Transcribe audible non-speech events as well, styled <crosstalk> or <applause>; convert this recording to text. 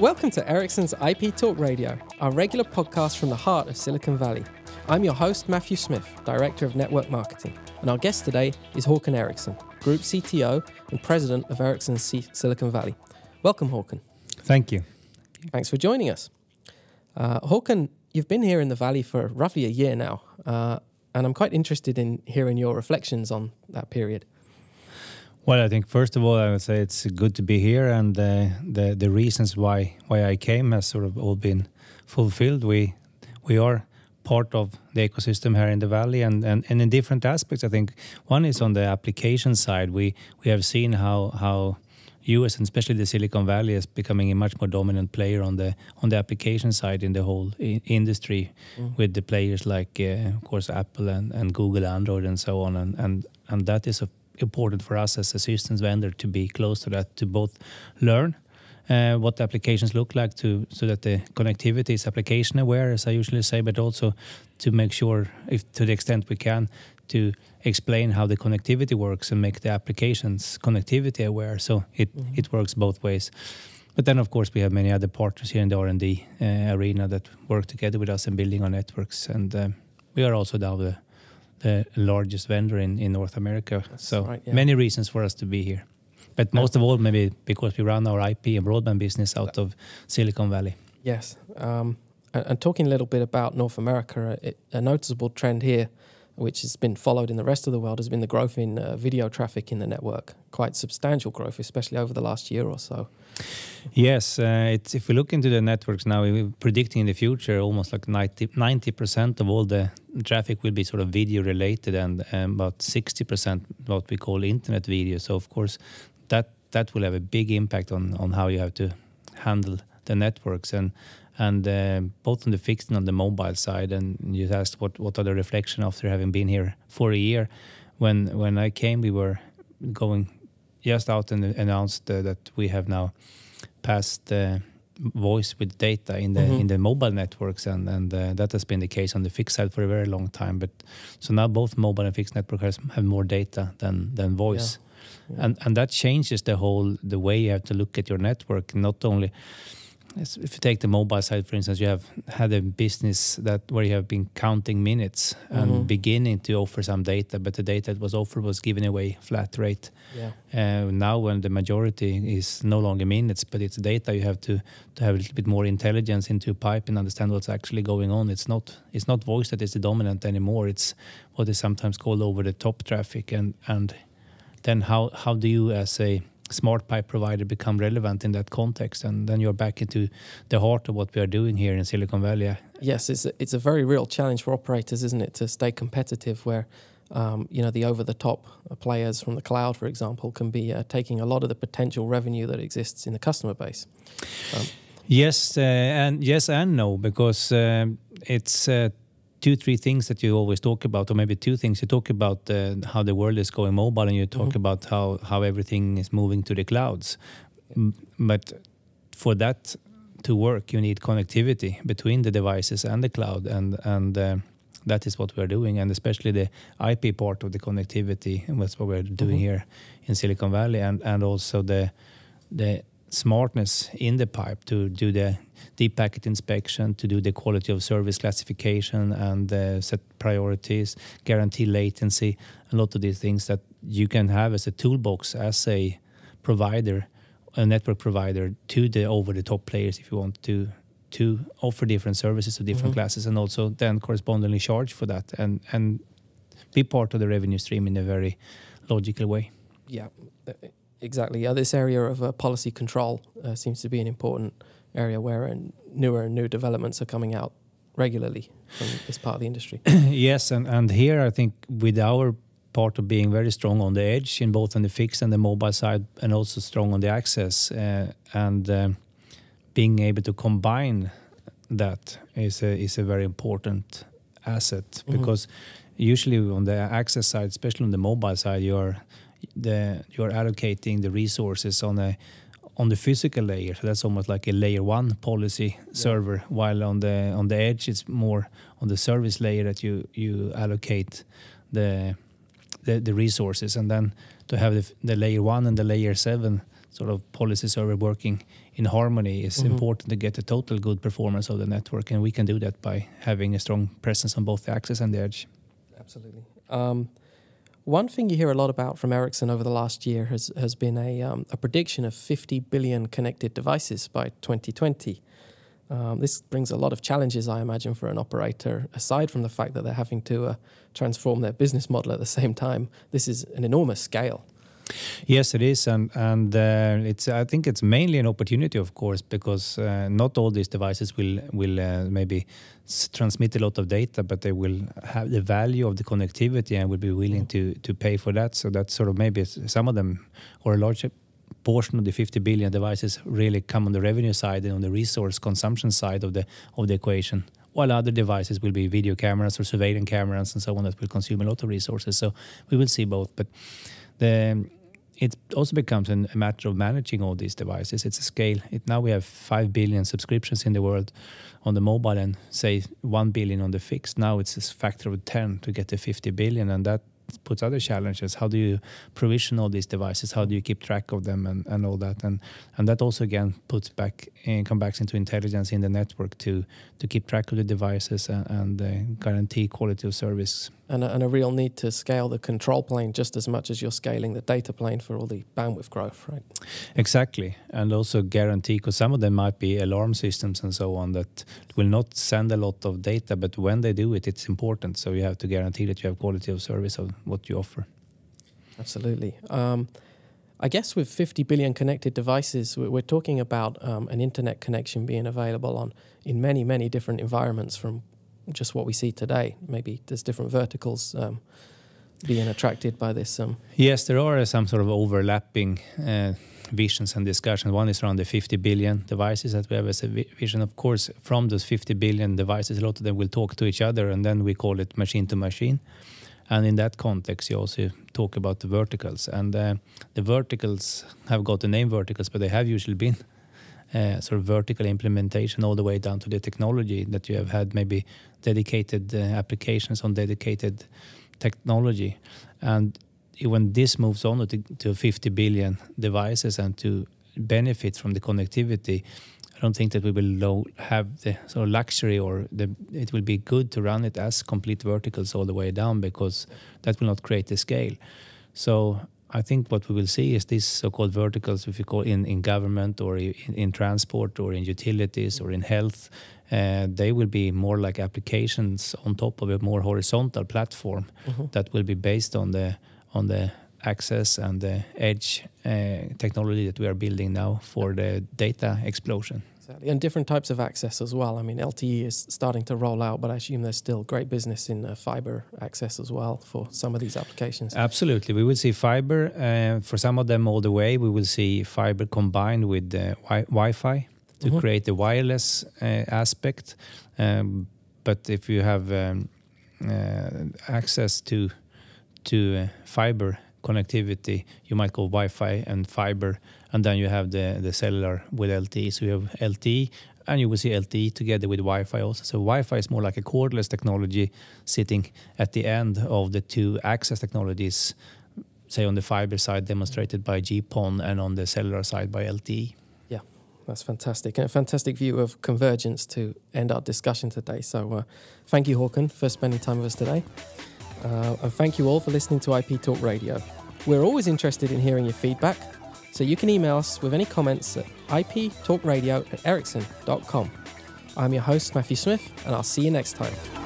Welcome to Ericsson's IP Talk Radio, our regular podcast from the heart of Silicon Valley. I'm your host, Matthew Smith, Director of Network Marketing, and our guest today is Håkan Eriksson, Group CTO and President of Ericsson C- Silicon Valley. Welcome, Håkan. Thank you. Thanks for joining us. Uh, Håkan, you've been here in the Valley for roughly a year now, uh, and I'm quite interested in hearing your reflections on that period. Well, I think first of all, I would say it's good to be here, and uh, the the reasons why why I came has sort of all been fulfilled. We we are part of the ecosystem here in the valley, and, and, and in different aspects. I think one is on the application side. We we have seen how how US and especially the Silicon Valley is becoming a much more dominant player on the on the application side in the whole industry, mm. with the players like, uh, of course, Apple and, and Google, Android, and so on, and and and that is of important for us as a systems vendor to be close to that, to both learn uh, what the applications look like to so that the connectivity is application aware, as I usually say, but also to make sure, if to the extent we can, to explain how the connectivity works and make the applications connectivity aware. So it mm-hmm. it works both ways. But then, of course, we have many other partners here in the R&D uh, arena that work together with us in building our networks, and uh, we are also now the the largest vendor in, in North America. That's so right, yeah. many reasons for us to be here. But most of all, maybe because we run our IP and broadband business out of Silicon Valley. Yes. Um, and, and, talking a little bit about North America, it, a noticeable trend here which has been followed in the rest of the world, has been the growth in uh, video traffic in the network. Quite substantial growth, especially over the last year or so. Yes, uh, if we look into the networks now, we're predicting in the future almost like 90 percent of all the traffic will be sort of video related, and um, about 60 percent what we call internet video. So of course, that that will have a big impact on on how you have to handle the networks and and uh, both on the fixed and on the mobile side. And you asked what what are the reflection after having been here for a year. When when I came, we were going just out and announced uh, that we have now passed uh, voice with data in the mm-hmm. in the mobile networks, and and uh, that has been the case on the fixed side for a very long time. But so now both mobile and fixed networks have more data than than voice. Yeah. Yeah. And and that changes the whole the way you have to look at your network. Not only if you take the mobile side, for instance, you have had a business that where you have been counting minutes and mm-hmm. beginning to offer some data, but the data that was offered was given away flat rate. Yeah. Uh, now, when the majority is no longer minutes, but it's data, you have to to have a little bit more intelligence into pipe and understand what's actually going on. It's not it's not voice that is the dominant anymore. It's what is sometimes called over the top traffic, and and then how how do you as a smart pipe provider become relevant in that context and then you're back into the heart of what we are doing here in silicon valley yes it's a, it's a very real challenge for operators isn't it to stay competitive where um, you know the over the top players from the cloud for example can be uh, taking a lot of the potential revenue that exists in the customer base. Um, yes uh, and yes and no because uh, it's uh, two, three things that you always talk about, or maybe two things. You talk about uh, how the world is going mobile, and you talk mm-hmm. about how how everything is moving to the clouds. But for that to work, you need connectivity between the devices and the cloud, and and uh, that is what we are doing, and especially the IP part of the connectivity, and that's what we're doing mm-hmm. here in Silicon Valley, and and also the the smartness in the pipe to do the deep packet inspection, to do the quality of service classification and uh, set priorities, guarantee latency, a lot of these things that you can have as a toolbox as a provider, a network provider to the over-the-top players if you want to to offer different services to different mm-hmm. classes and also then correspondingly charge for that and and be part of the revenue stream in a very logical way. Yeah, exactly. Yeah, this area of uh, policy control uh, seems to be an important area where uh, newer and new developments are coming out regularly from this part of the industry. <clears throat> yes, and, and here I think with our part of being very strong on the edge in both on the fixed and the mobile side, and also strong on the access, uh, and uh, being able to combine that is a is a very important asset mm-hmm. because usually on the access side, especially on the mobile side, you're the you're allocating the resources on a on the physical layer. So that's almost like a layer one policy yeah. server, while on the on the edge it's more on the service layer that you you allocate the the, the resources, and then to have the, the layer one and the layer seven sort of policy server working in harmony is Mhm. important to get the total good performance of the network, and we can do that by having a strong presence on both the access and the edge. Absolutely. Um, one thing you hear a lot about from Ericsson over the last year has has been a um, a prediction of 50 billion connected devices by 2020. Um, this brings a lot of challenges, I imagine, for an operator. Aside from the fact that they're having to uh, transform their business model at the same time, this is an enormous scale. Yes, it is, and and uh, it's. I think it's mainly an opportunity, of course, because uh, not all these devices will will uh, maybe transmit a lot of data, but they will have the value of the connectivity and will be willing to to pay for that. So that's sort of maybe some of them or a large portion of the 50 billion devices really come on the revenue side and on the resource consumption side of the of the equation. While other devices will be video cameras or surveillance cameras and so on that will consume a lot of resources. So we will see both, but the it also becomes an, a matter of managing all these devices. It's a scale. It, now we have five billion subscriptions in the world on the mobile, and say one billion on the fixed. Now it's a factor of ten to get to 50 billion, and that puts other challenges. How do you provision all these devices? How do you keep track of them and, and all that? And and that also again puts back and come back into intelligence in the network to to keep track of the devices and, and uh, guarantee quality of service And a, and a real need to scale the control plane just as much as you're scaling the data plane for all the bandwidth growth, right? Exactly, and also guarantee because some of them might be alarm systems and so on that will not send a lot of data, but when they do it, it's important. So you have to guarantee that you have quality of service of what you offer. Absolutely. Um, I guess with 50 billion connected devices, we- we're talking about um, an internet connection being available on in many, many different environments from just what we see today. Maybe there's different verticals um, being attracted by this. Um, Yes, there are some sort of overlapping uh, visions and discussions. One is around the 50 billion devices that we have as a vision. Of course, from those 50 billion devices, a lot of them will talk to each other, and then we call it machine to machine. And in that context, you also talk about the verticals. And uh, the verticals have got the name verticals, but they have usually been <laughs> uh, sort of vertical implementation all the way down to the technology that you have had maybe dedicated uh, applications on dedicated technology. And when this moves on to, to 50 billion devices and to benefit from the connectivity, I don't think that we will lo- have the sort of luxury or the, it will be good to run it as complete verticals all the way down because that will not create the scale. So I think what we will see is these so-called verticals, if you call in, in government or in, in transport or in utilities or in health, uh, they will be more like applications on top of a more horizontal platform that will be based on the on the access and the edge uh, technology that we are building now for the data explosion. exactly. And different types of access as well. I mean, LTE is starting to roll out, but I assume there's still great business in uh, fiber access as well for some of these applications. Absolutely, we will see fiber uh, for some of them all the way. We will see fiber combined with the wi- Wi-Fi to Mhm. create the wireless uh, aspect. Um, but if you have um, uh, access to to uh, fiber connectivity, you might go Wi-Fi and fiber, and then you have the the cellular with LTE. So you have LTE, and you will see LTE together with Wi-Fi also. So Wi-Fi is more like a cordless technology sitting at the end of the two access technologies, say on the fiber side demonstrated by GPON and on the cellular side by. LTE. That's fantastic. And a fantastic view of convergence to end our discussion today. So uh, thank you, Håkan, for spending time with us today. Uh, and thank you all for listening to IP Talk Radio. We're always interested in hearing your feedback, so you can email us with any comments at iptalkradio at ericsson.com. I'm your host, Matthew Smith, and I'll see you next time.